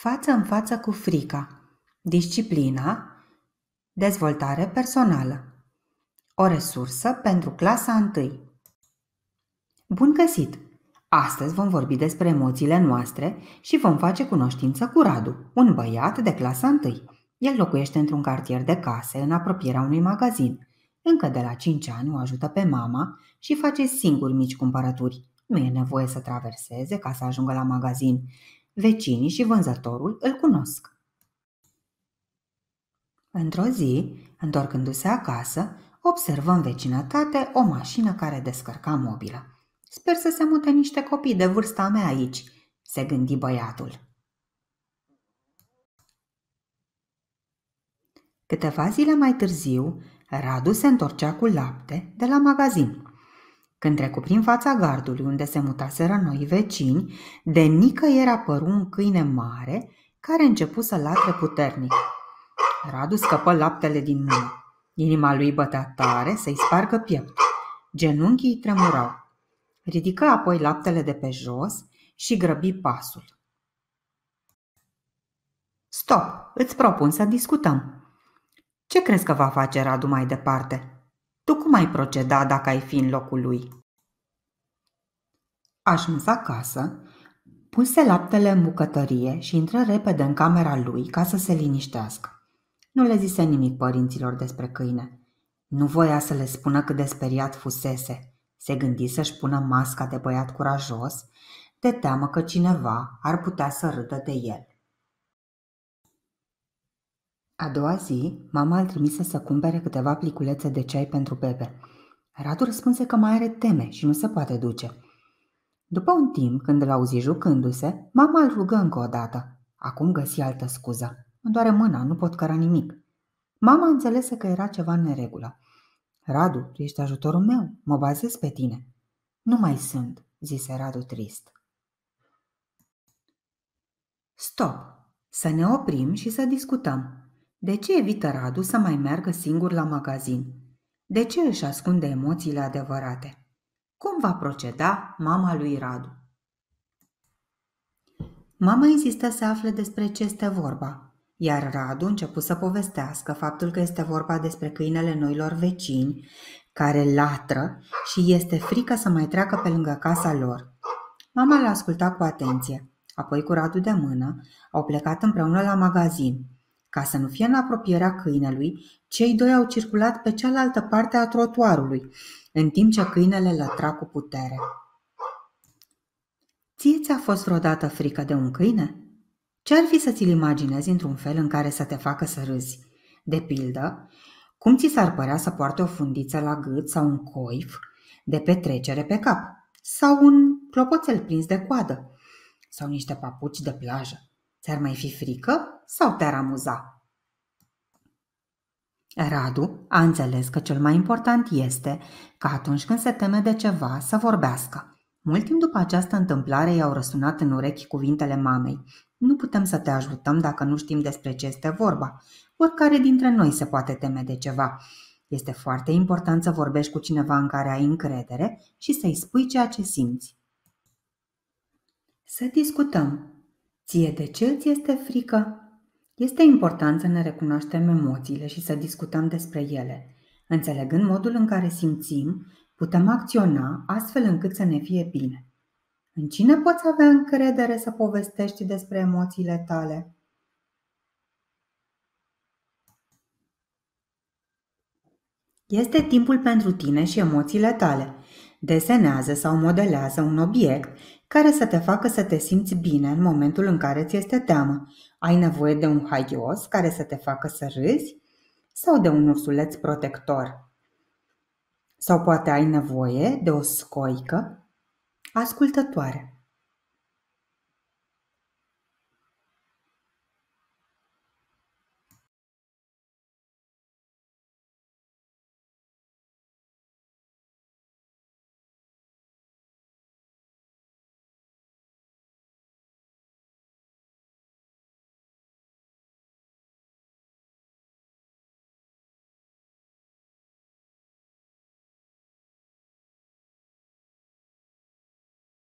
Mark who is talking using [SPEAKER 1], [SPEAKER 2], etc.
[SPEAKER 1] Față în față cu frica. Disciplina. Dezvoltare personală. O resursă pentru clasa 1. Bun găsit! Astăzi vom vorbi despre emoțiile noastre și vom face cunoștință cu Radu, un băiat de clasa 1. El locuiește într-un cartier de case în apropierea unui magazin. Încă de la 5 ani o ajută pe mama și face singur mici cumpărături. Nu e nevoie să traverseze ca să ajungă la magazin. Vecinii și vânzătorul îl cunosc. Într-o zi, întorcându-se acasă, observă în vecinătate o mașină care descărca mobilă. Sper să se mute niște copii de vârsta mea aici, se gândi băiatul. Câteva zile mai târziu, Radu se întorcea cu lapte de la magazin. Când trecu prin fața gardului unde se mutaseră noi vecini, de nicăieri apăru un câine mare care începu să latre puternic. Radu scăpă laptele din mână. Inima lui bătea tare să-i spargă pieptul. Genunchii tremurau. Ridică apoi laptele de pe jos și grăbi pasul. Stop! Îți propun să discutăm. Ce crezi că va face Radu mai departe? Tu cum ai proceda dacă ai fi în locul lui? Ajuns acasă, puse laptele în bucătărie și intră repede în camera lui ca să se liniștească. Nu le zise nimic părinților despre câine. Nu voia să le spună cât de speriat fusese. Se gândi să-și pună masca de băiat curajos, de teamă că cineva ar putea să râdă de el. A doua zi, mama îl trimise să cumpere câteva pliculețe de ceai pentru bebe. Radu răspunse că mai are teme și nu se poate duce. După un timp, când îl auzi jucându-se, mama îl rugă încă o dată. Acum găsi altă scuză. Îmi doare mâna, nu pot căra nimic. Mama înțelese că era ceva în neregulă. Radu, tu ești ajutorul meu, mă bazez pe tine. Nu mai sunt, zise Radu trist. Stop, să ne oprim și să discutăm. De ce evită Radu să mai meargă singur la magazin? De ce își ascunde emoțiile adevărate? Cum va proceda mama lui Radu? Mama insistă să afle despre ce este vorba, iar Radu început să povestească faptul că este vorba despre câinele noilor vecini, care latră și este frică să mai treacă pe lângă casa lor. Mama l-a ascultat cu atenție, apoi cu Radu de mână, au plecat împreună la magazin – ca să nu fie în apropierea câinelui, cei doi au circulat pe cealaltă parte a trotuarului, în timp ce câinele lătra cu putere. Ție ți-a fost vreodată frică de un câine? Ce-ar fi să ți-l imaginezi într-un fel în care să te facă să râzi? De pildă, cum ți s-ar părea să poarte o fundiță la gât sau un coif de petrecere pe cap? Sau un clopoțel prins de coadă? Sau niște papuci de plajă? Ți-ar mai fi frică sau te-ar amuza? Radu a înțeles că cel mai important este că atunci când se teme de ceva să vorbească. Mult timp după această întâmplare i-au răsunat în urechi cuvintele mamei. Nu putem să te ajutăm dacă nu știm despre ce este vorba. Oricare dintre noi se poate teme de ceva. Este foarte important să vorbești cu cineva în care ai încredere și să-i spui ceea ce simți. Să discutăm. Ție de ce îți este frică? Este important să ne recunoaștem emoțiile și să discutăm despre ele. Înțelegând modul în care simțim, putem acționa astfel încât să ne fie bine. În cine poți avea încredere să povestești despre emoțiile tale? Este timpul pentru tine și emoțiile tale. Desenează sau modelează un obiect care să te facă să te simți bine în momentul în care ți este teamă. Ai nevoie de un haios care să te facă să râzi sau de un ursuleț protector? Sau poate ai nevoie de o scoică ascultătoare.